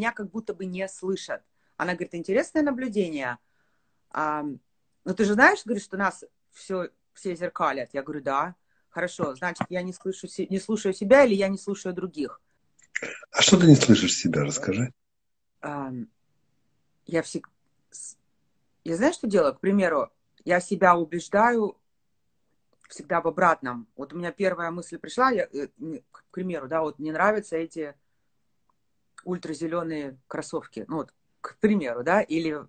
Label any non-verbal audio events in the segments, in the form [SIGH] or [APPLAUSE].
меня как будто бы не слышат. Она говорит, интересное наблюдение. А, ну ты же знаешь, говорит, что нас все, все зеркалят. Я говорю, да. Хорошо, значит, я не, слышу, не слушаю себя или я не слушаю других. А что ты не слышишь себя, расскажи. А, я всегда... Я знаю, что делаю? К примеру, я себя убеждаю всегда в обратном. Вот у меня первая мысль пришла, я, э, к примеру, да, вот мне нравятся эти ультразеленые кроссовки, ну вот, к примеру, да, или...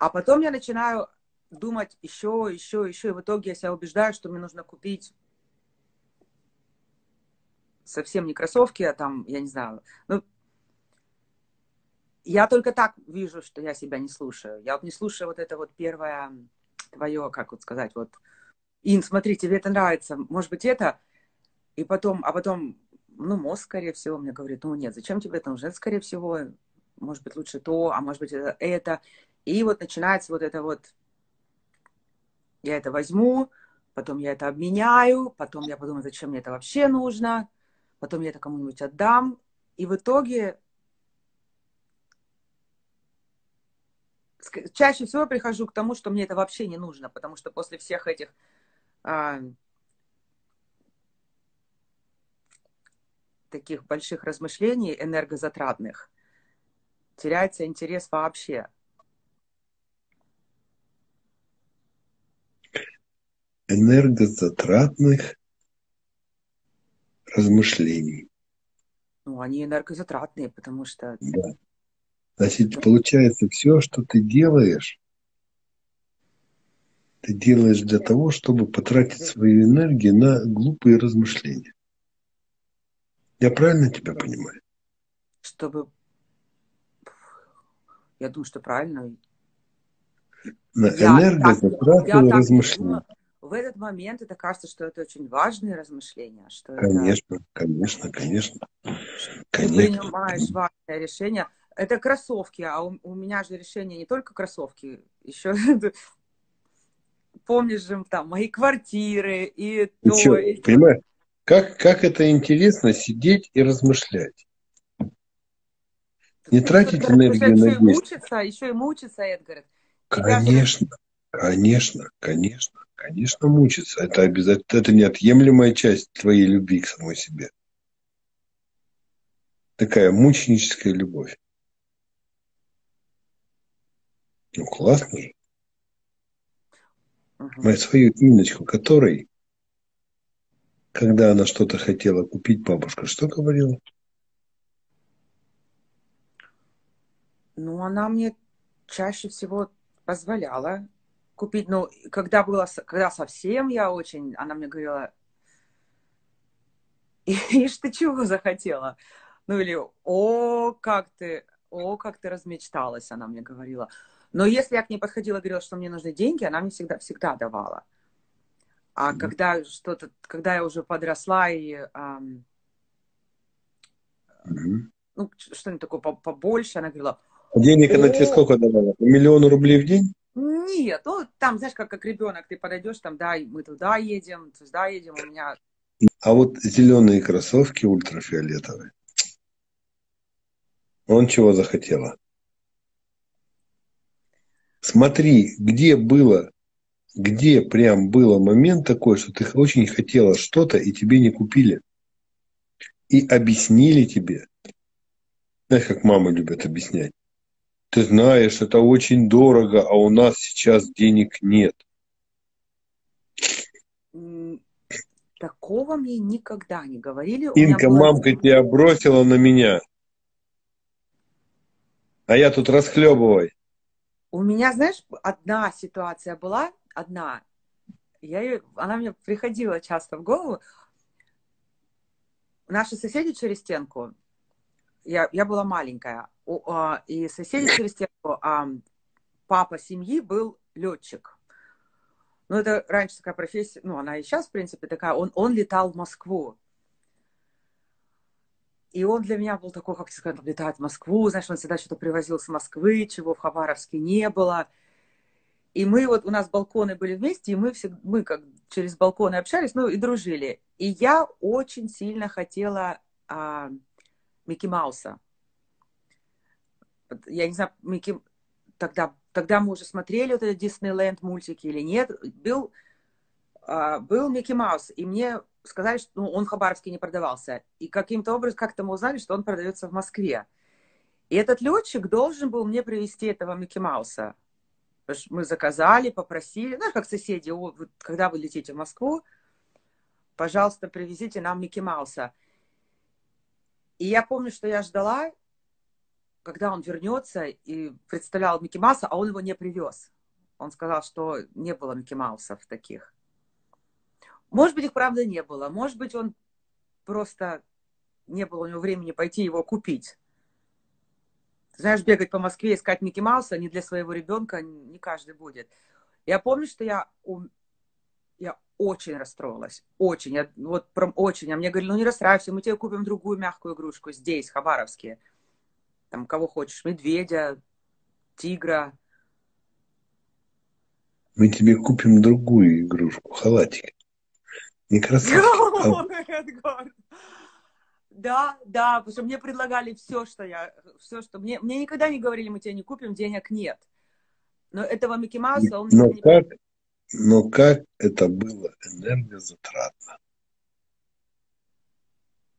А потом я начинаю думать еще, еще, еще, и в итоге я себя убеждаю, что мне нужно купить совсем не кроссовки, а там, я не знаю, ну, я только так вижу, что я себя не слушаю. Я вот не слушаю вот это вот первое твое, как вот сказать, вот, Ин, смотри, тебе это нравится, может быть, это, и потом, а потом, ну, мозг, скорее всего, мне говорит, ну, нет, зачем тебе это нужно, это, скорее всего, может быть, лучше то, а может быть, это, это. И вот начинается вот это вот, я это возьму, потом я это обменяю, потом я подумаю, зачем мне это вообще нужно, потом я это кому-нибудь отдам, и в итоге чаще всего прихожу к тому, что мне это вообще не нужно, потому что после всех этих а, таких больших размышлений энергозатратных теряется интерес вообще. Энергозатратных размышлений. Ну, они энергозатратные, потому что... Да. Значит, получается, все, что ты делаешь, ты делаешь для того, чтобы потратить свою энергию на глупые размышления. Я правильно тебя понимаю? Чтобы... Я думаю, что правильно. На энергозатратные размышления. В этот момент это кажется, что это очень важные размышления. Что конечно, это... конечно, конечно. Ты принимаешь важное решение – это кроссовки, а у, у меня же решение не только кроссовки, еще [LAUGHS] помнишь же там мои квартиры и то. Что, и понимаешь, как, как это интересно сидеть и размышлять. Не тратить энергию на и мучиться, еще и мучиться, Эдгар. Конечно, конечно, конечно, конечно, мучиться. Это обязательно, это неотъемлемая часть твоей любви к самой себе. Такая мученическая любовь. Ну, классно же. Угу. Свою Инночку, которой, когда она что-то хотела купить, бабушка что говорила? Ну, она мне чаще всего позволяла купить. Ну, когда было, когда совсем я очень, она мне говорила, ишь ты чего захотела? Ну, или, о, как ты, о, как ты размечталась, она мне говорила. Но если я к ней подходила говорила, что мне нужны деньги, она мне всегда, всегда давала. А mm-hmm. когда что-то, когда я уже подросла и эм, mm-hmm. ну, что-нибудь такое побольше, она говорила... Денег она тебе сколько давала? Миллион рублей в день? Нет, ну там, знаешь, как, как ребенок, ты подойдешь, там, да, мы туда едем, туда едем, у меня... А вот зеленые кроссовки ультрафиолетовые. Он чего захотела? Смотри, где было, где прям было момент такой, что ты очень хотела что-то, и тебе не купили. И объяснили тебе. Знаешь, как мамы любят объяснять. Ты знаешь, это очень дорого, а у нас сейчас денег нет. Такого мне никогда не говорили. Инка, была... мамка тебя бросила на меня. А я тут расхлебывай. У меня, знаешь, одна ситуация была, одна. Я ее, она мне приходила часто в голову. Наши соседи через стенку, я, я была маленькая, а, и соседи через стенку, а, папа семьи был летчик. Ну, это раньше такая профессия, ну, она и сейчас, в принципе, такая. Он, он летал в Москву. И он для меня был такой, как сказать, он летает в Москву, знаешь, он всегда что-то привозил с Москвы, чего в Хабаровске не было. И мы вот, у нас балконы были вместе, и мы, все, мы как через балконы общались, ну и дружили. И я очень сильно хотела а, Микки Мауса. я не знаю, Микки, тогда, тогда мы уже смотрели вот этот Диснейленд мультики или нет, был, а, был Микки Маус, и мне сказали, что ну, он в Хабаровске не продавался. И каким-то образом как-то мы узнали, что он продается в Москве. И этот летчик должен был мне привезти этого Микки Мауса. Мы заказали, попросили, знаешь, как соседи, когда вы летите в Москву, пожалуйста, привезите нам Микки Мауса. И я помню, что я ждала, когда он вернется, и представлял Микки Мауса, а он его не привез. Он сказал, что не было Микки Маусов таких. Может быть, их правда не было. Может быть, он просто не было у него времени пойти его купить. Знаешь, бегать по Москве, искать Микки Мауса не для своего ребенка не каждый будет. Я помню, что я, я очень расстроилась. Очень. Я, вот прям очень. А мне говорили, ну не расстраивайся, мы тебе купим другую мягкую игрушку здесь, хабаровские. Там кого хочешь, медведя, тигра. Мы тебе купим другую игрушку, халатик. Не кроссовки. [LAUGHS] А да, да, потому что мне предлагали все, что я, все, что мне, мне никогда не говорили, мы тебе не купим, денег нет. Но этого Микки Мауса он но не как, но как это было энергозатратно.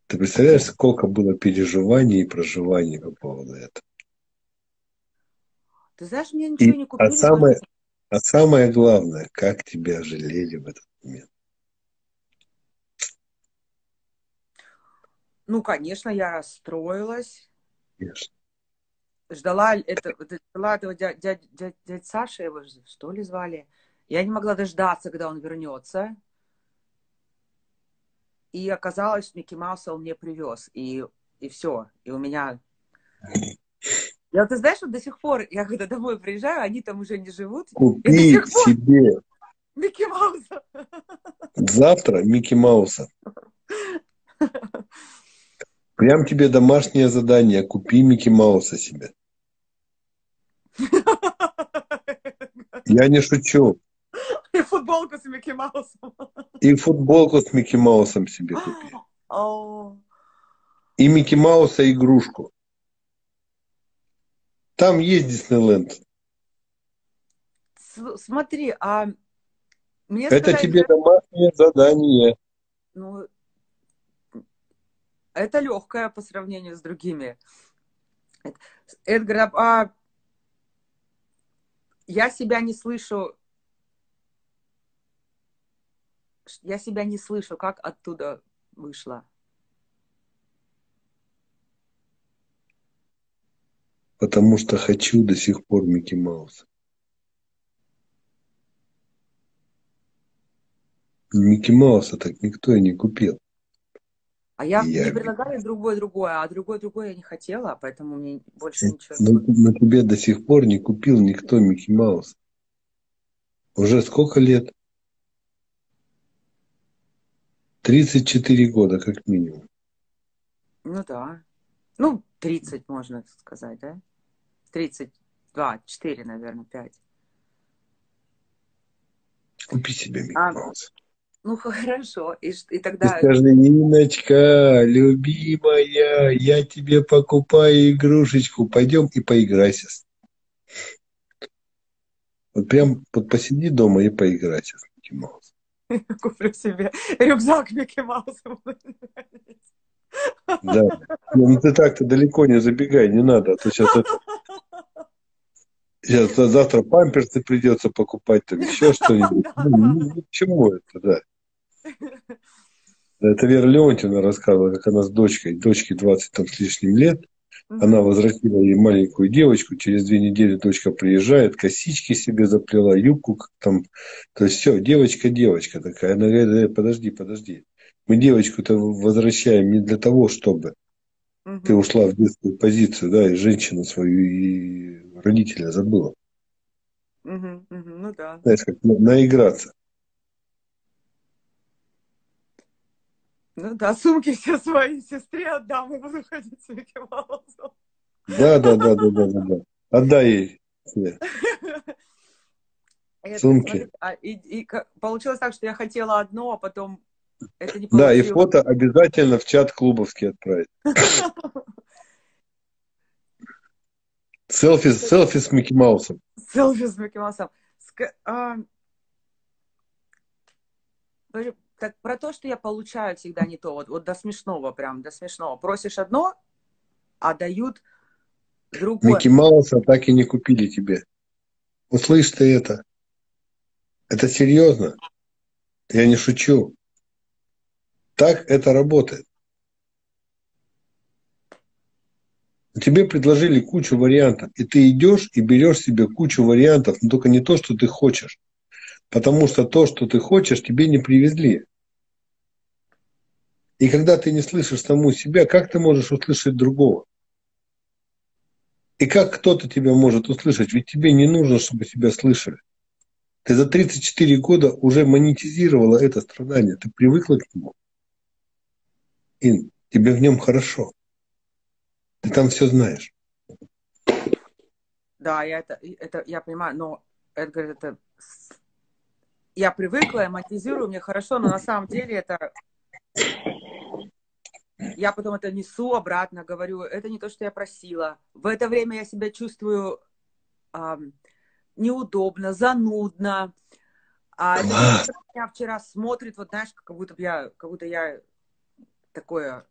Ты представляешь, сколько было переживаний и проживаний по поводу этого? Ты знаешь, мне ничего и, не купили. А самое, а самое главное, как тебя жалели в этот момент. Ну, конечно, я расстроилась. Конечно. Ждала, это, ждала этого дядя, дядя, дядя, дядя Саша, его что ли звали? Я не могла дождаться, когда он вернется. И оказалось, Микки Мауса он мне привез. И, и все. И у меня... Я, ты знаешь, вот до сих пор, я когда домой приезжаю, они там уже не живут. Купи себе Микки Мауса. Завтра Микки Мауса. [LAUGHS] Прям тебе домашнее задание. Купи Микки Мауса себе. Я не шучу. И футболку с Микки Маусом. И футболку с Микки Маусом себе купи. Oh. И Микки Мауса игрушку. Там есть Диснейленд. Смотри, а мне Это сказали, тебе домашнее задание. Ну, это легкое по сравнению с другими. Эдгар, а я себя не слышу я себя не слышу, как оттуда вышла. Потому что хочу до сих пор Микки Маус. Микки Мауса так никто и не купил. А я, я... мне предлагали другое другое, а другое другое я не хотела, поэтому мне больше ничего но, но тебе до сих пор не купил никто Микки Маус. Уже сколько лет? 34 года, как минимум. Ну да. Ну, 30, можно сказать, да? 32, 4, наверное, 5. Купи себе Микки а, Маус. Ну, [LAUGHS] хорошо. И, и тогда... скажи, Ниночка, любимая, я тебе покупаю игрушечку. Пойдем и поиграйся. Вот прям вот посиди дома и поиграйся с Микки Маусом. [LAUGHS] Куплю себе рюкзак Микки Мауса. Да. Ну, ты так-то далеко не забегай, не надо. А то сейчас это... Сейчас завтра памперсы придется покупать, там еще что-нибудь. Ну, ни к чему это, да. Это Вера Леонтьевна рассказывала, как она с дочкой, дочке 20 там, с лишним лет, она возвратила ей маленькую девочку, через две недели дочка приезжает, косички себе заплела, юбку как там. То есть все, девочка-девочка такая. Она говорит, э, подожди, подожди. Мы девочку-то возвращаем не для того, чтобы угу. ты ушла в детскую позицию, да, и женщину свою, и родителя забыла. Угу, угу, ну да. Знаешь, как наиграться. Ну да, сумки все своей сестре отдам и буду ходить с Микки Маусом. Да, да, да, да, да, да, да. Отдай ей. Это, Сумки. а, и, и получилось так, что я хотела одно, а потом это не получилось. Да, и фото обязательно в чат клубовский отправить. Селфи, селфи с Микки Маусом. Селфи с Микки Маусом. Так про то, что я получаю всегда не то. Вот, вот до смешного прям, до смешного. Просишь одно, а дают другое. Микки Мауса так и не купили тебе. Услышь ты это. Это серьезно. Я не шучу. Так это работает. Тебе предложили кучу вариантов, и ты идешь и берешь себе кучу вариантов, но только не то, что ты хочешь. Потому что то, что ты хочешь, тебе не привезли. И когда ты не слышишь саму себя, как ты можешь услышать другого? И как кто-то тебя может услышать? Ведь тебе не нужно, чтобы тебя слышали. Ты за 34 года уже монетизировала это страдание. Ты привыкла к нему. И тебе в нем хорошо. Ты там все знаешь. Да, я это, это я понимаю, но говорит, это я привыкла, я монетизирую, мне хорошо, но на самом деле это я потом это несу обратно, говорю, это не то, что я просила. В это время я себя чувствую эм, неудобно, занудно. А меня вчера смотрит, вот знаешь, как будто я, как будто я такое.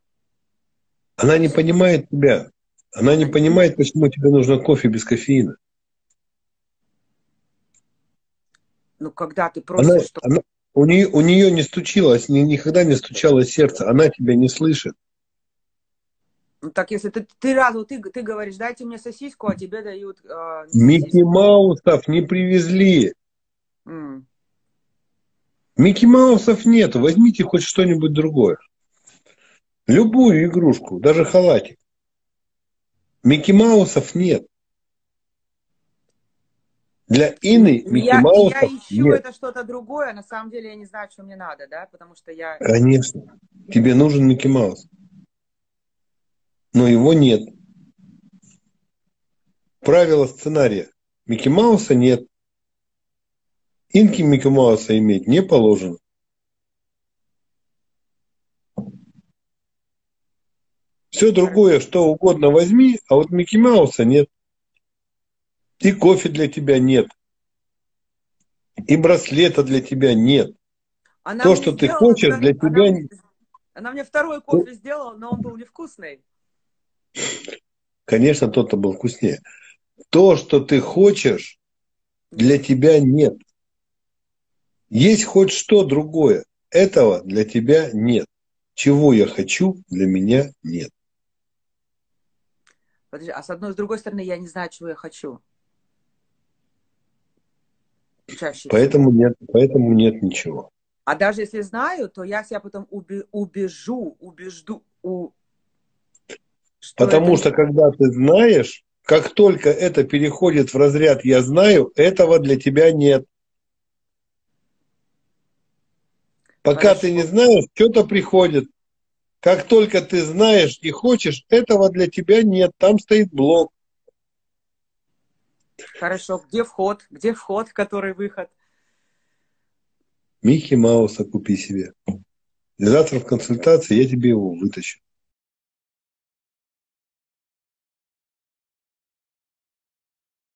Она не понимает тебя. Она не понимает, почему тебе нужно кофе без кофеина. Ну, когда ты Она, просишь, что она- у, нее, у нее не стучилось, ни- никогда не стучало сердце. Она тебя не слышит. Ну, так если ты, ты разу, ты, ты говоришь, дайте мне сосиску, а тебе дают... э, Микки. Маусов не привезли. М. Микки Маусов нету. Возьмите хоть что-нибудь другое. Любую игрушку, даже халатик. Микки Маусов нет. Для Ины Микки я, и я Маусов ищу нет. это что-то другое, на самом деле я не знаю, что мне надо, да, потому что я... Конечно. Тебе нужен Микки Маус. Но его нет. Правило сценария. Микки Мауса нет. Инки Микки Мауса иметь не положено. Все другое, что угодно возьми, а вот Микки Мауса нет. И кофе для тебя нет. И браслета для тебя нет. Она То, что ты хочешь, для она тебя Она мне второй кофе сделала, но он был невкусный. Конечно, тот-то был вкуснее. То, что ты хочешь, для тебя нет. Есть хоть что другое. Этого для тебя нет. Чего я хочу, для меня нет. Подожди, а с одной, с другой стороны, я не знаю, чего я хочу. Чаще всего. Поэтому нет, поэтому нет ничего. А даже если знаю, то я себя потом убе- убежу, убежду, у... что Потому это что когда ты знаешь, как только это переходит в разряд «я знаю», этого для тебя нет. Пока Хорошо. ты не знаешь, что-то приходит. Как только ты знаешь и хочешь, этого для тебя нет. Там стоит блок. Хорошо, где вход? Где вход, который выход? Микки Мауса купи себе. И завтра в консультации я тебе его вытащу.